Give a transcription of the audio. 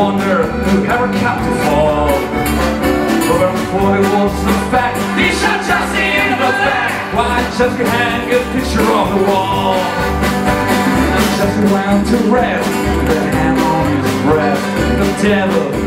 wonder who ever kept us all. over the it was a fact, these shots just in the back. Why just could hang a picture on the wall? Just around to rest, with a hand on his breast, the devil